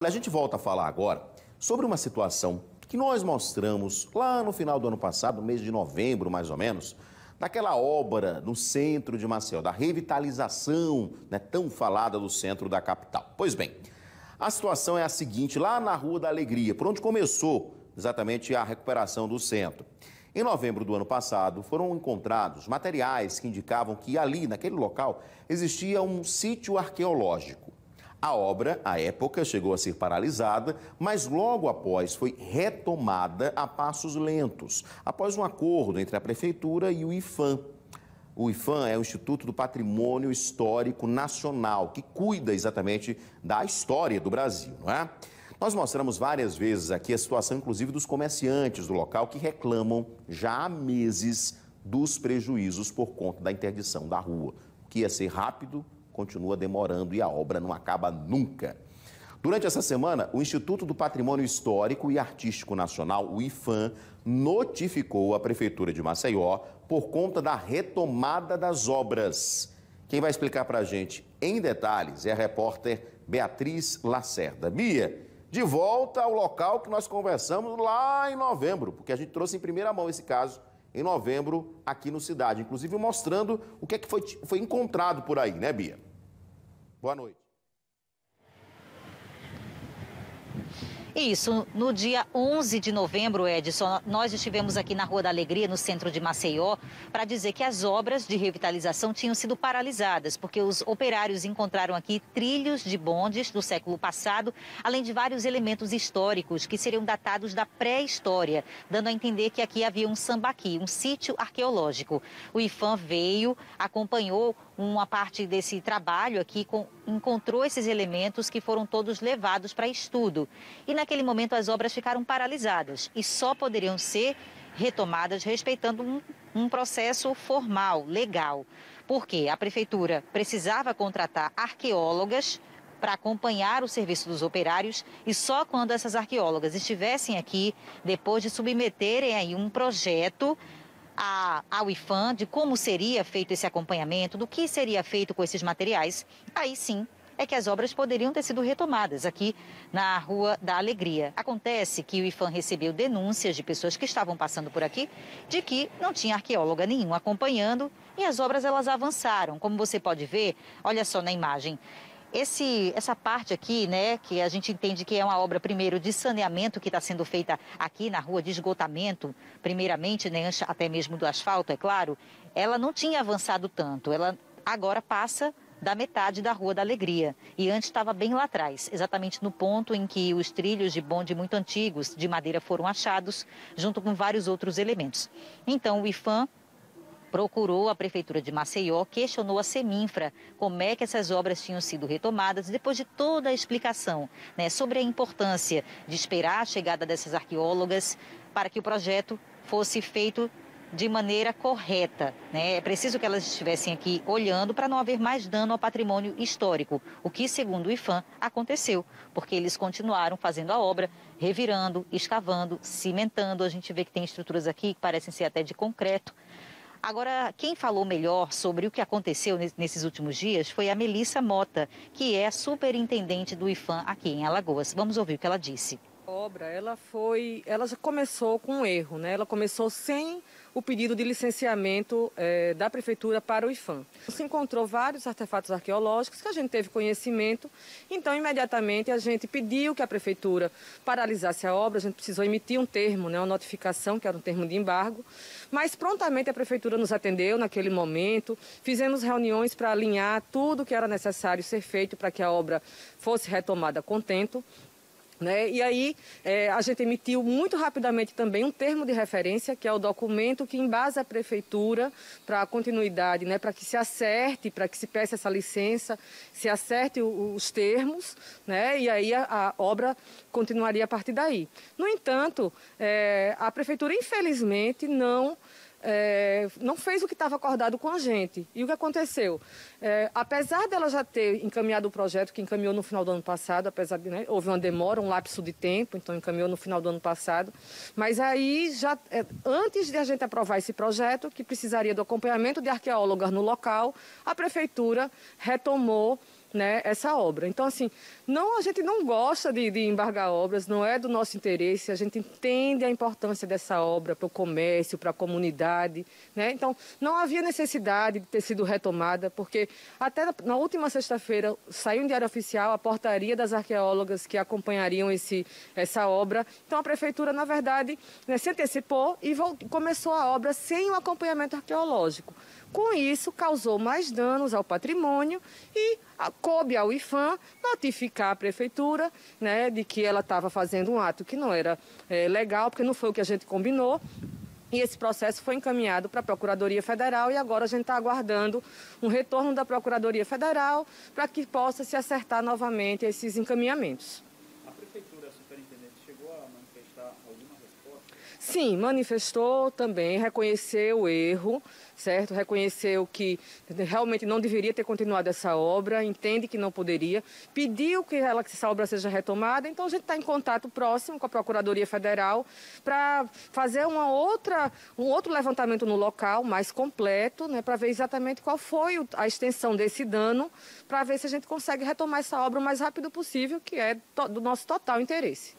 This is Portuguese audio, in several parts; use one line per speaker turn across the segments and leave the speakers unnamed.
A gente volta a falar agora sobre uma situação que nós mostramos lá no final do ano passado, mês de novembro mais ou menos, daquela obra no centro de Maceió, da revitalização né, tão falada do centro da capital. Pois bem, a situação é a seguinte, lá na Rua da Alegria, por onde começou exatamente a recuperação do centro. Em novembro do ano passado, foram encontrados materiais que indicavam que ali, naquele local, existia um sítio arqueológico. A obra, à época, chegou a ser paralisada, mas logo após foi retomada a passos lentos, após um acordo entre a Prefeitura e o IFAM. O IFAM é o Instituto do Patrimônio Histórico Nacional, que cuida exatamente da história do Brasil, não é? Nós mostramos várias vezes aqui a situação, inclusive, dos comerciantes do local que reclamam já há meses dos prejuízos por conta da interdição da rua, que ia ser rápido continua demorando e a obra não acaba nunca. Durante essa semana, o Instituto do Patrimônio Histórico e Artístico Nacional, o IFAM, notificou a Prefeitura de Maceió por conta da retomada das obras. Quem vai explicar para a gente em detalhes é a repórter Beatriz Lacerda. Bia, de volta ao local que nós conversamos lá em novembro, porque a gente trouxe em primeira mão esse caso em novembro aqui no Cidade, inclusive mostrando o que é que foi, foi encontrado por aí, né, Bia? Boa noite.
Isso, no dia 11 de novembro, Edson, nós estivemos aqui na Rua da Alegria, no centro de Maceió, para dizer que as obras de revitalização tinham sido paralisadas, porque os operários encontraram aqui trilhos de bondes do século passado, além de vários elementos históricos que seriam datados da pré-história, dando a entender que aqui havia um sambaqui, um sítio arqueológico. O IFAM veio, acompanhou uma parte desse trabalho aqui com, encontrou esses elementos que foram todos levados para estudo. E naquele momento as obras ficaram paralisadas e só poderiam ser retomadas respeitando um, um processo formal, legal. Porque a prefeitura precisava contratar arqueólogas para acompanhar o serviço dos operários e só quando essas arqueólogas estivessem aqui, depois de submeterem aí um projeto a, ao IFAM de como seria feito esse acompanhamento, do que seria feito com esses materiais, aí sim é que as obras poderiam ter sido retomadas aqui na Rua da Alegria. Acontece que o IFAM recebeu denúncias de pessoas que estavam passando por aqui de que não tinha arqueóloga nenhum acompanhando e as obras elas avançaram. Como você pode ver, olha só na imagem, esse, essa parte aqui, né, que a gente entende que é uma obra, primeiro, de saneamento que está sendo feita aqui na rua, de esgotamento, primeiramente, né, até mesmo do asfalto, é claro, ela não tinha avançado tanto. Ela agora passa da metade da Rua da Alegria. E antes estava bem lá atrás, exatamente no ponto em que os trilhos de bonde muito antigos de madeira foram achados, junto com vários outros elementos. Então, o IFAM procurou a Prefeitura de Maceió, questionou a Seminfra como é que essas obras tinham sido retomadas, depois de toda a explicação né, sobre a importância de esperar a chegada dessas arqueólogas para que o projeto fosse feito de maneira correta. Né? É preciso que elas estivessem aqui olhando para não haver mais dano ao patrimônio histórico, o que, segundo o IFAM, aconteceu, porque eles continuaram fazendo a obra, revirando, escavando, cimentando. A gente vê que tem estruturas aqui que parecem ser até de concreto. Agora, quem falou melhor sobre o que aconteceu nesses últimos dias foi a Melissa Mota, que é superintendente do IFAM aqui em Alagoas. Vamos ouvir o que ela disse.
A obra, ela foi, ela já começou com um erro, né? Ela começou sem o pedido de licenciamento é, da prefeitura para o IFAM. Se encontrou vários artefatos arqueológicos que a gente teve conhecimento, então imediatamente a gente pediu que a prefeitura paralisasse a obra, a gente precisou emitir um termo, né, uma notificação, que era um termo de embargo, mas prontamente a prefeitura nos atendeu naquele momento, fizemos reuniões para alinhar tudo que era necessário ser feito para que a obra fosse retomada a contento. Né? E aí é, a gente emitiu muito rapidamente também um termo de referência, que é o documento que embasa a prefeitura para a continuidade, né? para que se acerte, para que se peça essa licença, se acerte os termos, né? e aí a, a obra continuaria a partir daí. No entanto, é, a prefeitura infelizmente não é, não fez o que estava acordado com a gente. E o que aconteceu? É, apesar dela já ter encaminhado o projeto, que encaminhou no final do ano passado, apesar de né, houve uma demora, um lapso de tempo, então encaminhou no final do ano passado, mas aí já é, antes de a gente aprovar esse projeto, que precisaria do acompanhamento de arqueólogas no local, a prefeitura retomou né, essa obra. Então, assim, não, a gente não gosta de, de, embargar obras, não é do nosso interesse, a gente entende a importância dessa obra para o comércio, para a comunidade. Né? Então, não havia necessidade de ter sido retomada, porque até na última sexta-feira saiu um diário oficial a portaria das arqueólogas que acompanhariam esse, essa obra. Então, a prefeitura, na verdade, né, se antecipou e voltou, começou a obra sem o acompanhamento arqueológico. Com isso, causou mais danos ao patrimônio e coube ao IFAM notificar a prefeitura né, de que ela estava fazendo um ato que não era é, legal, porque não foi o que a gente combinou. E esse processo foi encaminhado para a Procuradoria Federal e agora a gente está aguardando um retorno da Procuradoria Federal para que possa se acertar novamente esses encaminhamentos.
A Prefeitura, a Superintendente, chegou a manifestar alguma resposta?
Sim, manifestou também, reconheceu o erro certo? Reconheceu que realmente não deveria ter continuado essa obra, entende que não poderia, pediu que, ela, que essa obra seja retomada, então a gente está em contato próximo com a Procuradoria Federal para fazer uma outra, um outro levantamento no local, mais completo, né, para ver exatamente qual foi a extensão desse dano, para ver se a gente consegue retomar essa obra o mais rápido possível, que é do nosso total interesse.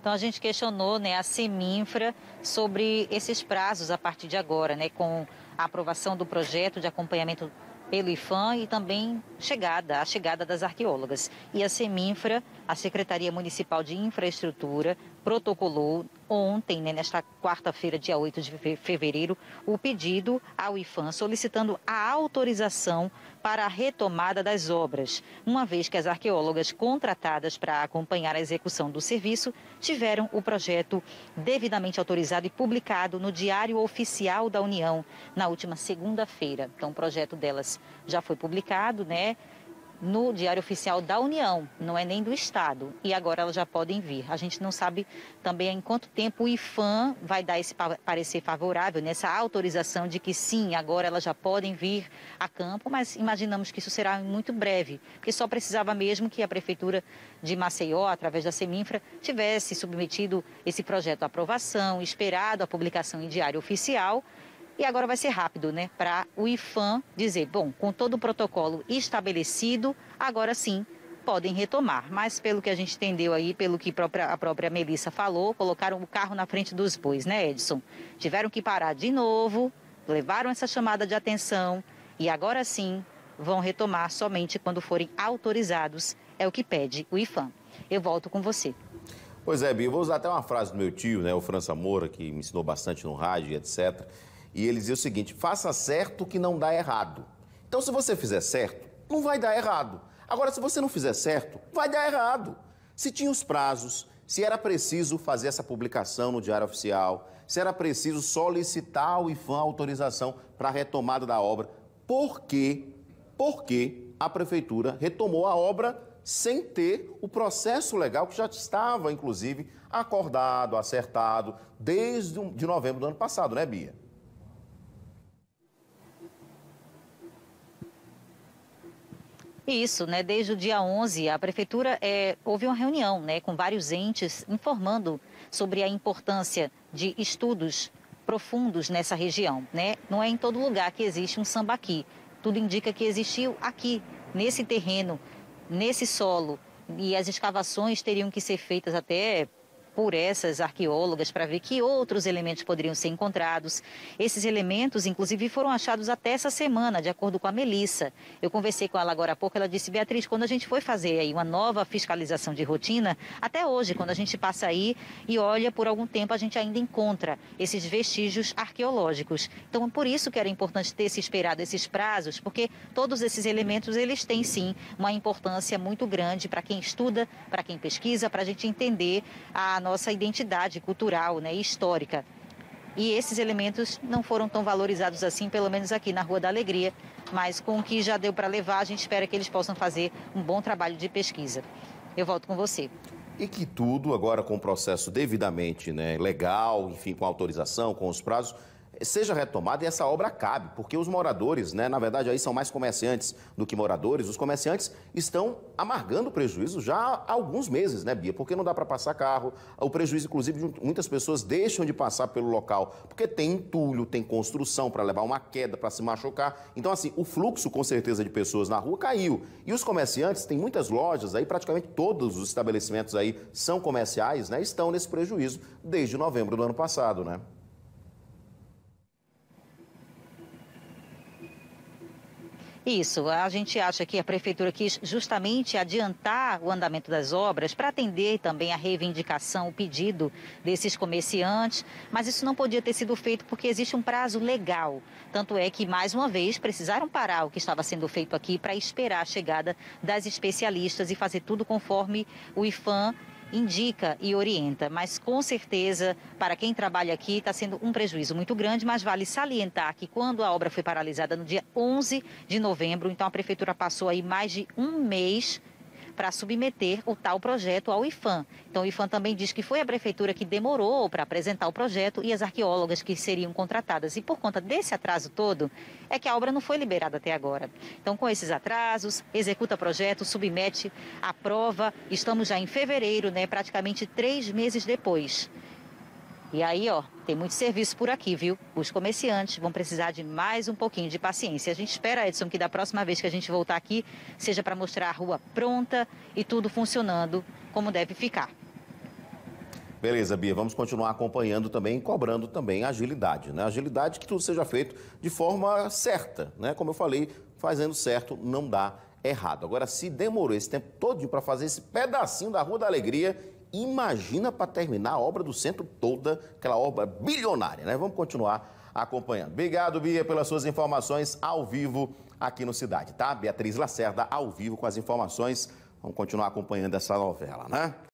Então a gente questionou né, a Seminfra sobre esses prazos a partir de agora, né, com a aprovação do projeto de acompanhamento pelo IFAM e também chegada, a chegada das arqueólogas. E a Seminfra, a Secretaria Municipal de Infraestrutura, protocolou ontem, né, nesta quarta-feira, dia 8 de fevereiro, o pedido ao IFAM solicitando a autorização para a retomada das obras, uma vez que as arqueólogas contratadas para acompanhar a execução do serviço tiveram o projeto devidamente autorizado e publicado no Diário Oficial da União na última segunda-feira. Então, o projeto delas já foi publicado, né? No Diário Oficial da União, não é nem do Estado. E agora elas já podem vir. A gente não sabe também em quanto tempo o IFAM vai dar esse parecer favorável nessa autorização de que sim, agora elas já podem vir a campo, mas imaginamos que isso será muito breve, porque só precisava mesmo que a Prefeitura de Maceió, através da Seminfra, tivesse submetido esse projeto à aprovação, esperado a publicação em Diário Oficial e agora vai ser rápido, né? Para o IFAM dizer, bom, com todo o protocolo estabelecido, agora sim podem retomar. Mas pelo que a gente entendeu aí, pelo que a própria Melissa falou, colocaram o carro na frente dos bois, né, Edson? Tiveram que parar de novo, levaram essa chamada de atenção e agora sim vão retomar somente quando forem autorizados. É o que pede o IFAM. Eu volto com você.
Pois é, Bia, vou usar até uma frase do meu tio, né, o França Moura, que me ensinou bastante no rádio etc. E ele dizia o seguinte: faça certo que não dá errado. Então, se você fizer certo, não vai dar errado. Agora, se você não fizer certo, vai dar errado. Se tinha os prazos, se era preciso fazer essa publicação no Diário Oficial, se era preciso solicitar ao IFAM autorização para a retomada da obra, por que, por que a Prefeitura retomou a obra sem ter o processo legal que já estava, inclusive, acordado, acertado, desde de novembro do ano passado, né, Bia?
Isso, né? Desde o dia 11, a prefeitura é, houve uma reunião, né, com vários entes informando sobre a importância de estudos profundos nessa região, né? Não é em todo lugar que existe um sambaqui. Tudo indica que existiu aqui, nesse terreno, nesse solo, e as escavações teriam que ser feitas até por essas arqueólogas para ver que outros elementos poderiam ser encontrados. Esses elementos, inclusive, foram achados até essa semana, de acordo com a Melissa. Eu conversei com ela agora há pouco, ela disse, Beatriz, quando a gente foi fazer aí uma nova fiscalização de rotina, até hoje, quando a gente passa aí e olha por algum tempo, a gente ainda encontra esses vestígios arqueológicos. Então, por isso que era importante ter se esperado esses prazos, porque todos esses elementos, eles têm sim uma importância muito grande para quem estuda, para quem pesquisa, para a gente entender a nossa identidade cultural né, e histórica. E esses elementos não foram tão valorizados assim, pelo menos aqui na Rua da Alegria, mas com o que já deu para levar, a gente espera que eles possam fazer um bom trabalho de pesquisa. Eu volto com você.
E que tudo, agora com o processo devidamente né, legal, enfim, com autorização, com os prazos, seja retomada e essa obra acabe, porque os moradores, né, na verdade aí são mais comerciantes do que moradores, os comerciantes estão amargando prejuízo já há alguns meses, né, Bia? Porque não dá para passar carro, o prejuízo, inclusive, muitas pessoas deixam de passar pelo local, porque tem entulho, tem construção para levar uma queda, para se machucar. Então, assim, o fluxo, com certeza, de pessoas na rua caiu. E os comerciantes, tem muitas lojas aí, praticamente todos os estabelecimentos aí são comerciais, né, estão nesse prejuízo desde novembro do ano passado, né?
Isso, a gente acha que a prefeitura quis justamente adiantar o andamento das obras para atender também a reivindicação, o pedido desses comerciantes, mas isso não podia ter sido feito porque existe um prazo legal. Tanto é que, mais uma vez, precisaram parar o que estava sendo feito aqui para esperar a chegada das especialistas e fazer tudo conforme o IFAM indica e orienta, mas com certeza, para quem trabalha aqui, está sendo um prejuízo muito grande, mas vale salientar que quando a obra foi paralisada no dia 11 de novembro, então a prefeitura passou aí mais de um mês para submeter o tal projeto ao IFAM. Então, o IFAM também diz que foi a prefeitura que demorou para apresentar o projeto e as arqueólogas que seriam contratadas. E por conta desse atraso todo, é que a obra não foi liberada até agora. Então, com esses atrasos, executa projeto, submete a prova. Estamos já em fevereiro, né, praticamente três meses depois. E aí, ó, tem muito serviço por aqui, viu? Os comerciantes vão precisar de mais um pouquinho de paciência. A gente espera, Edson, que da próxima vez que a gente voltar aqui seja para mostrar a rua pronta e tudo funcionando como deve ficar.
Beleza, Bia, vamos continuar acompanhando também, cobrando também agilidade, né? Agilidade que tudo seja feito de forma certa, né? Como eu falei, fazendo certo não dá errado. Agora, se demorou esse tempo todo para fazer esse pedacinho da Rua da Alegria, Imagina para terminar a obra do centro toda, aquela obra bilionária, né? Vamos continuar acompanhando. Obrigado, Bia, pelas suas informações ao vivo aqui no Cidade, tá? Beatriz Lacerda, ao vivo com as informações. Vamos continuar acompanhando essa novela, né?